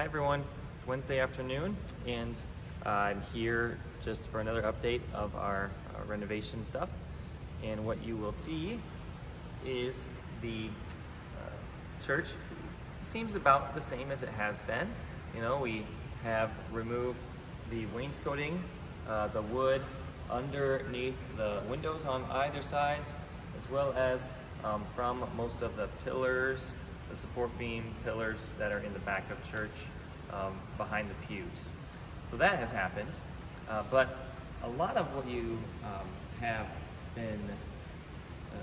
Hi everyone, it's Wednesday afternoon and uh, I'm here just for another update of our uh, renovation stuff. And what you will see is the uh, church seems about the same as it has been. You know, we have removed the wainscoting, uh, the wood underneath the windows on either sides, as well as um, from most of the pillars the support beam pillars that are in the back of church um, behind the pews. So that has happened, uh, but a lot of what you um, have been uh,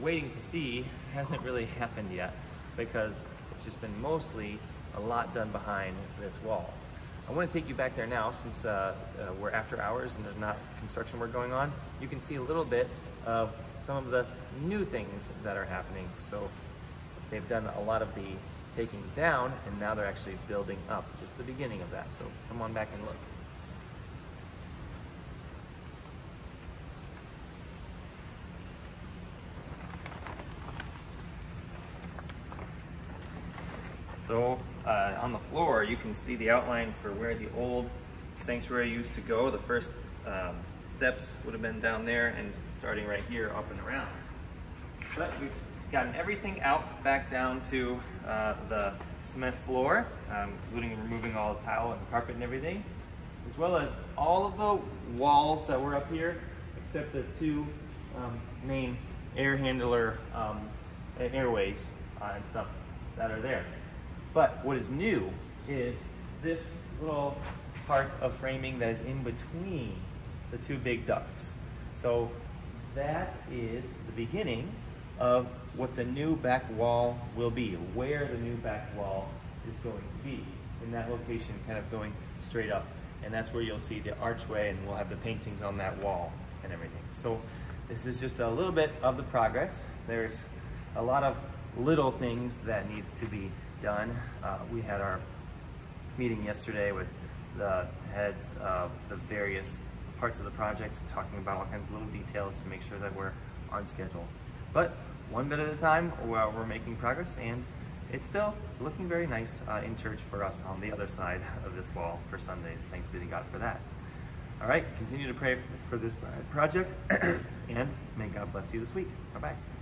waiting to see hasn't really happened yet because it's just been mostly a lot done behind this wall. I want to take you back there now since uh, uh, we're after hours and there's not construction work going on. You can see a little bit of some of the new things that are happening. So they've done a lot of the taking down and now they're actually building up, just the beginning of that. So come on back and look. So uh, on the floor, you can see the outline for where the old sanctuary used to go. The first um, steps would have been down there and starting right here up and around. But we've gotten everything out back down to uh, the cement floor, um, including removing all the tile and the carpet and everything, as well as all of the walls that were up here, except the two um, main air handler um, airways uh, and stuff that are there. But what is new is this little part of framing that is in between the two big ducts. So that is the beginning of what the new back wall will be, where the new back wall is going to be. In that location, kind of going straight up. And that's where you'll see the archway and we'll have the paintings on that wall and everything. So this is just a little bit of the progress. There's a lot of little things that needs to be done. Uh, we had our meeting yesterday with the heads of the various parts of the project, talking about all kinds of little details to make sure that we're on schedule. But one bit at a time, while we're making progress, and it's still looking very nice uh, in church for us on the other side of this wall for Sundays. Thanks be to God for that. All right, continue to pray for this project, and may God bless you this week. Bye-bye.